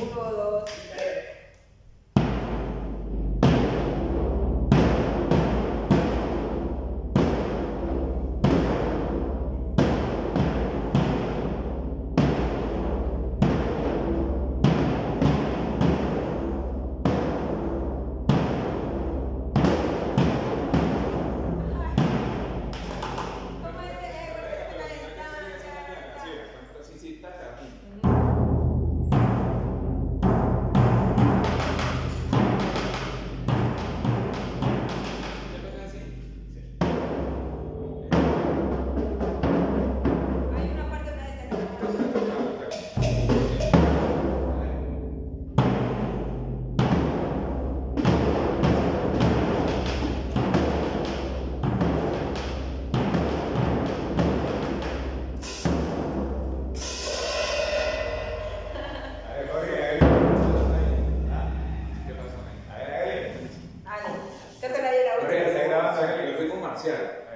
Uno, dos, tres. 见